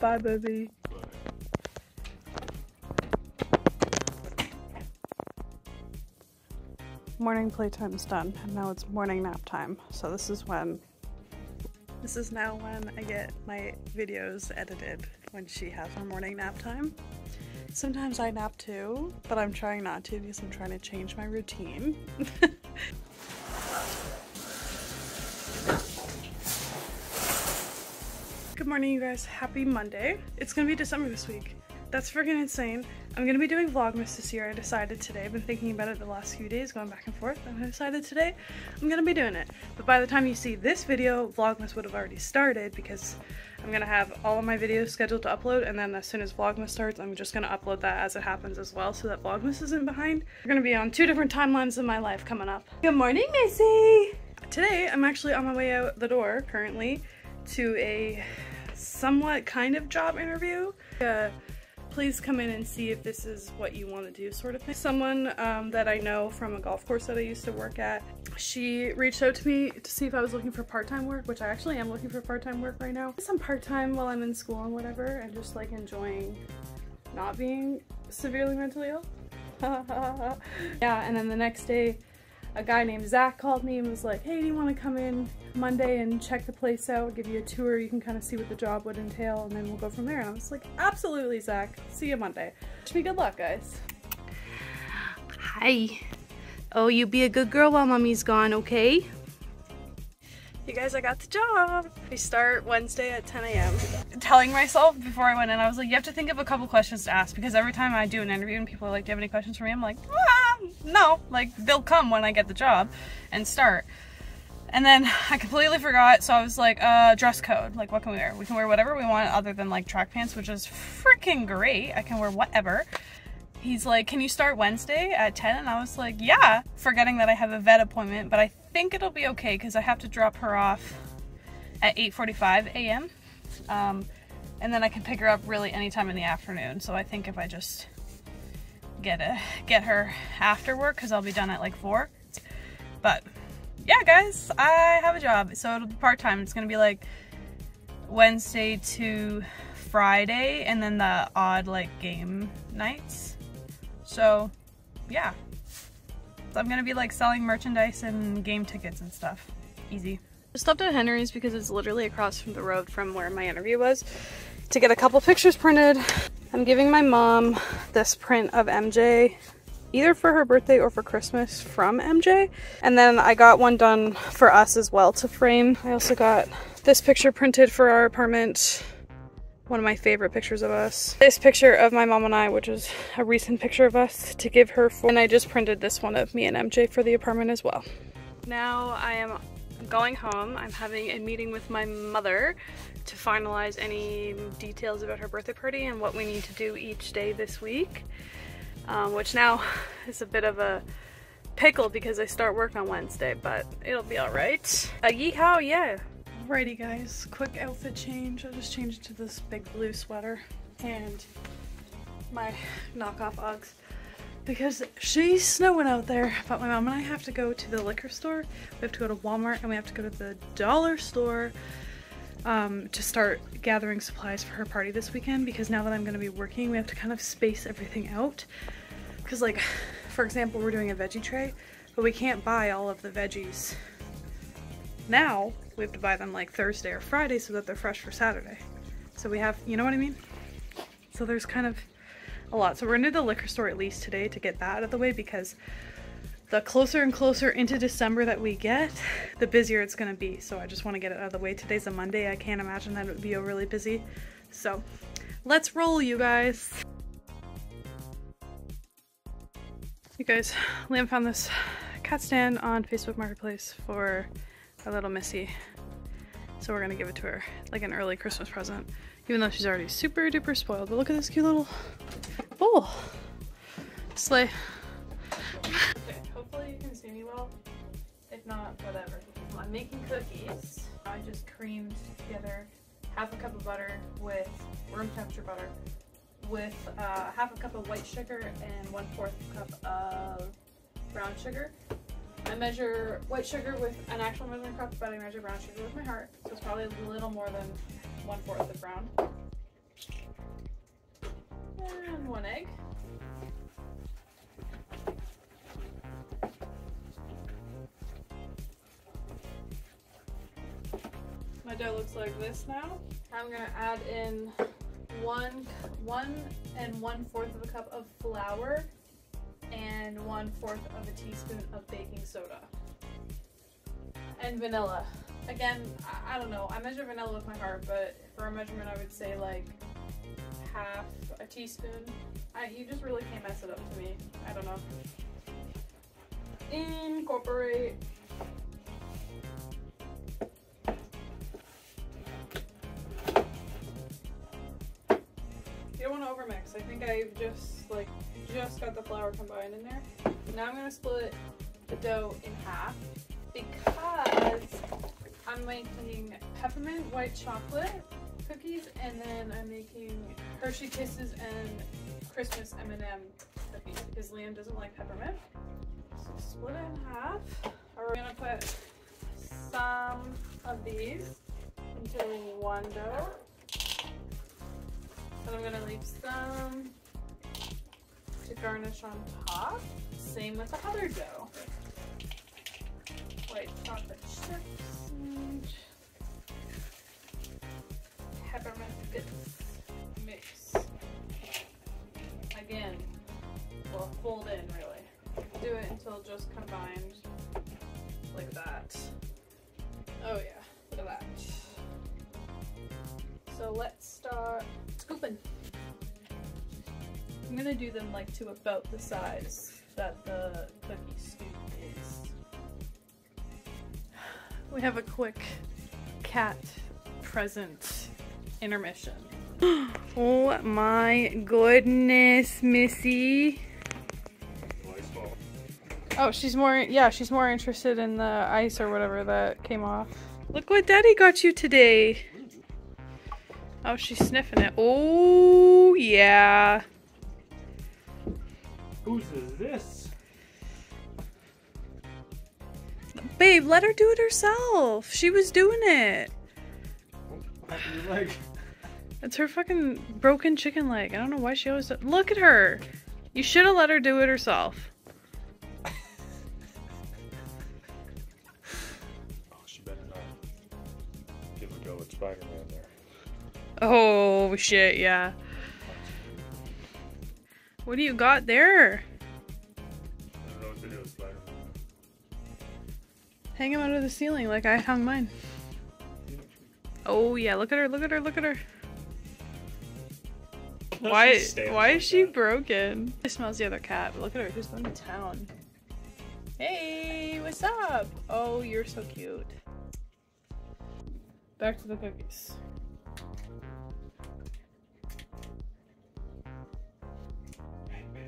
Bye, baby. Morning playtime is done, and now it's morning nap time. So this is when, this is now when I get my videos edited when she has her morning nap time. Sometimes I nap too, but I'm trying not to because I'm trying to change my routine. Good morning, you guys. Happy Monday. It's gonna be December this week. That's freaking insane. I'm gonna be doing Vlogmas this year. I decided today. I've been thinking about it the last few days, going back and forth. And I decided today I'm gonna be doing it. But by the time you see this video, Vlogmas would have already started because I'm gonna have all of my videos scheduled to upload and then as soon as Vlogmas starts, I'm just gonna upload that as it happens as well so that Vlogmas isn't behind. We're gonna be on two different timelines of my life coming up. Good morning, Missy! Today, I'm actually on my way out the door currently to a somewhat kind of job interview. Uh, please come in and see if this is what you want to do sort of thing. Someone um, that I know from a golf course that I used to work at, she reached out to me to see if I was looking for part-time work, which I actually am looking for part-time work right now. Some part-time while I'm in school and whatever, and just like enjoying not being severely mentally ill. yeah, and then the next day, a guy named Zach called me and was like, hey, do you want to come in Monday and check the place out, give you a tour, you can kind of see what the job would entail, and then we'll go from there. And I was like, absolutely, Zach. See you Monday. Wish me good luck, guys. Hi. Oh, you be a good girl while mommy's gone, okay? You guys, I got the job. We start Wednesday at 10 a.m. Telling myself before I went in, I was like, you have to think of a couple questions to ask because every time I do an interview and people are like, do you have any questions for me? I'm like, ah, no, like they'll come when I get the job and start. And then I completely forgot, so I was like, uh, dress code. Like, what can we wear? We can wear whatever we want other than like track pants, which is freaking great. I can wear whatever. He's like, can you start Wednesday at 10? And I was like, yeah, forgetting that I have a vet appointment, but I think it'll be okay because I have to drop her off at 8.45 a.m. Um, and then I can pick her up really anytime in the afternoon. So I think if I just get a, get her after work, because I'll be done at like 4. But yeah, guys, I have a job. So it'll be part-time. It's going to be like Wednesday to Friday and then the odd like game nights. So yeah. So I'm going to be like selling merchandise and game tickets and stuff. Easy. I stopped at Henry's because it's literally across from the road from where my interview was to get a couple pictures printed. I'm giving my mom this print of MJ either for her birthday or for Christmas from MJ. And then I got one done for us as well to frame. I also got this picture printed for our apartment. One of my favorite pictures of us. This picture of my mom and I, which is a recent picture of us to give her for, and I just printed this one of me and MJ for the apartment as well. Now I am going home. I'm having a meeting with my mother to finalize any details about her birthday party and what we need to do each day this week um, which now is a bit of a pickle because I start work on Wednesday, but it'll be all right. A yeehaw, yeah. Alrighty guys, quick outfit change. I just changed to this big blue sweater and my knockoff Uggs because she's snowing out there, but my mom and I have to go to the liquor store, we have to go to Walmart, and we have to go to the dollar store um, to start gathering supplies for her party this weekend because now that I'm going to be working, we have to kind of space everything out because like, for example, we're doing a veggie tray, but we can't buy all of the veggies now. We have to buy them like Thursday or Friday so that they're fresh for Saturday. So we have, you know what I mean? So there's kind of a lot. So we're into the liquor store at least today to get that out of the way because the closer and closer into December that we get, the busier it's gonna be. So I just wanna get it out of the way. Today's a Monday. I can't imagine that it would be a really busy. So let's roll, you guys. You guys, Liam found this cat stand on Facebook Marketplace for our little Missy. So we're gonna give it to her like an early Christmas present, even though she's already super duper spoiled. But look at this cute little bowl. Slay. Not, whatever. I'm making cookies. I just creamed together half a cup of butter with room temperature butter with uh, half a cup of white sugar and one fourth cup of brown sugar. I measure white sugar with an actual measuring cup, but I measure brown sugar with my heart, so it's probably a little more than one fourth of brown. And one egg. Dough looks like this now. I'm gonna add in one, one and one fourth of a cup of flour and one fourth of a teaspoon of baking soda and vanilla. Again, I, I don't know. I measure vanilla with my heart, but for a measurement, I would say like half a teaspoon. I, you just really can't mess it up to me. I don't know. Incorporate. Think I've just like just got the flour combined in there. Now I'm gonna split the dough in half because I'm making peppermint white chocolate cookies and then I'm making Hershey Kisses and Christmas M&M cookies because Liam doesn't like peppermint. So split it in half. We're gonna put some of these into one dough. I'm gonna leave some to garnish on top. Same with the other dough. White chocolate chips and peppermint bits mix. Again, well, fold in really. Do it until just combined like that. Oh yeah, gonna do them like to about the size that the cookie scoop is. We have a quick cat present intermission. Oh my goodness, Missy. Oh, she's more, yeah, she's more interested in the ice or whatever that came off. Look what daddy got you today. Oh, she's sniffing it. Oh, yeah. Whose is this? Babe, let her do it herself. She was doing it. Your leg. It's her fucking broken chicken leg. I don't know why she always. does- Look at her. You should have let her do it herself. Oh, she better not give a go with Spider-Man there. Oh shit, yeah. What do you got there? I don't know what to do with Spider-Man. Hang him out of the ceiling like I hung mine. Oh yeah, look at her, look at her, look at her. No, Why why is she that. broken? It smells the other cat, but look at her, she's going to town. Hey, what's up? Oh, you're so cute. Back to the cookies.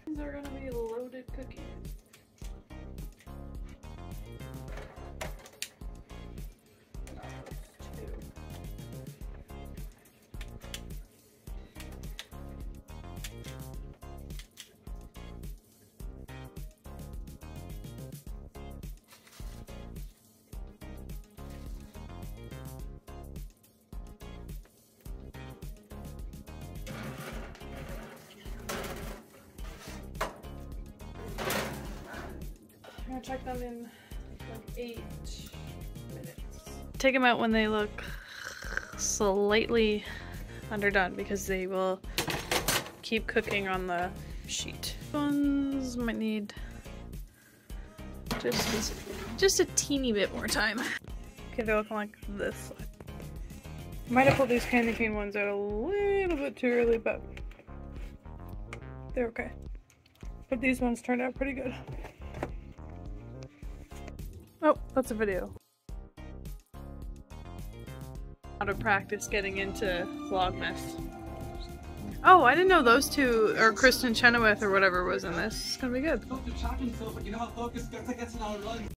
These are gonna be loaded cookies. Check them in like eight minutes. Take them out when they look slightly underdone because they will keep cooking on the sheet. Ones might need just just a teeny bit more time. Okay, they're looking like this. Might have pulled these candy cane ones out a little bit too early, but they're okay. But these ones turned out pretty good. Oh, that's a video. How to practice getting into Vlogmas. Oh, I didn't know those two, or Kristin Chenoweth or whatever was in this. It's gonna be good.